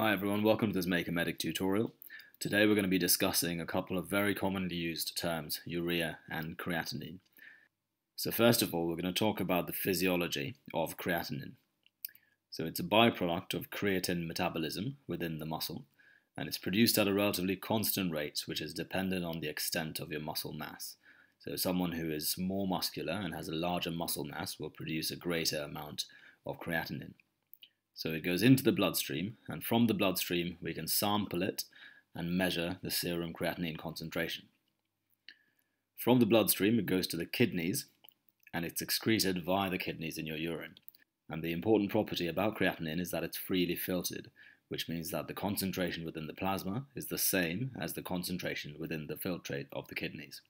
Hi everyone, welcome to this Make a Medic tutorial. Today we're going to be discussing a couple of very commonly used terms, urea and creatinine. So first of all, we're going to talk about the physiology of creatinine. So it's a byproduct of creatine metabolism within the muscle, and it's produced at a relatively constant rate, which is dependent on the extent of your muscle mass. So someone who is more muscular and has a larger muscle mass will produce a greater amount of creatinine. So it goes into the bloodstream, and from the bloodstream we can sample it and measure the serum creatinine concentration. From the bloodstream it goes to the kidneys, and it's excreted via the kidneys in your urine. And the important property about creatinine is that it's freely filtered, which means that the concentration within the plasma is the same as the concentration within the filtrate of the kidneys.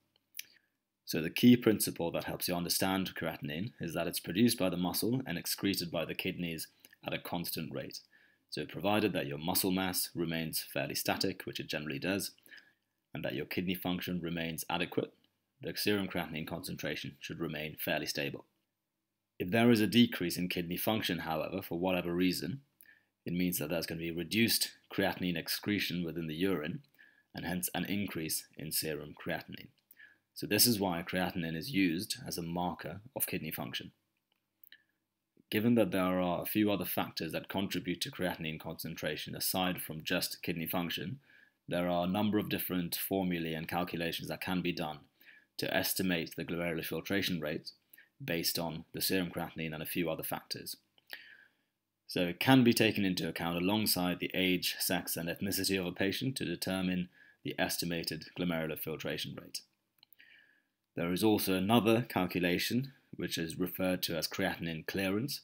So the key principle that helps you understand creatinine is that it's produced by the muscle and excreted by the kidneys at a constant rate. So provided that your muscle mass remains fairly static, which it generally does, and that your kidney function remains adequate, the serum creatinine concentration should remain fairly stable. If there is a decrease in kidney function, however, for whatever reason, it means that there's going to be reduced creatinine excretion within the urine, and hence an increase in serum creatinine. So this is why creatinine is used as a marker of kidney function. Given that there are a few other factors that contribute to creatinine concentration aside from just kidney function, there are a number of different formulae and calculations that can be done to estimate the glomerular filtration rate based on the serum creatinine and a few other factors. So it can be taken into account alongside the age, sex, and ethnicity of a patient to determine the estimated glomerular filtration rate. There is also another calculation which is referred to as creatinine clearance,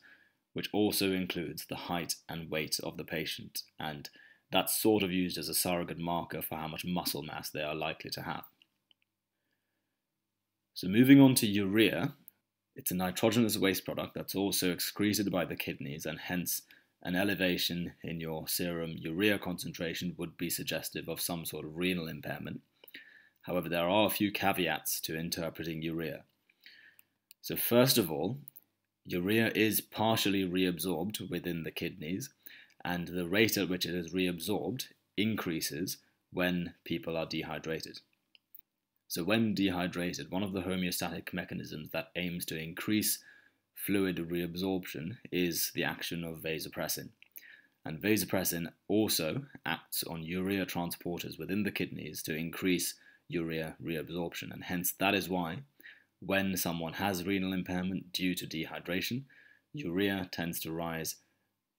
which also includes the height and weight of the patient, and that's sort of used as a surrogate marker for how much muscle mass they are likely to have. So moving on to urea, it's a nitrogenous waste product that's also excreted by the kidneys and hence an elevation in your serum urea concentration would be suggestive of some sort of renal impairment. However, there are a few caveats to interpreting urea. So first of all, urea is partially reabsorbed within the kidneys, and the rate at which it is reabsorbed increases when people are dehydrated. So when dehydrated, one of the homeostatic mechanisms that aims to increase fluid reabsorption is the action of vasopressin. And vasopressin also acts on urea transporters within the kidneys to increase urea reabsorption, and hence that is why when someone has renal impairment due to dehydration, urea tends to rise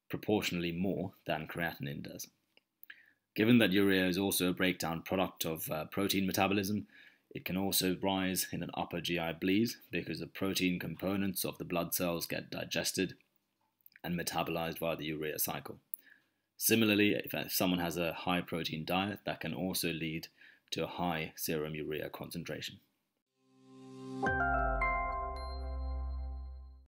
proportionally more than creatinine does. Given that urea is also a breakdown product of uh, protein metabolism, it can also rise in an upper GI bleed because the protein components of the blood cells get digested and metabolized via the urea cycle. Similarly, if someone has a high protein diet, that can also lead to a high serum urea concentration. You.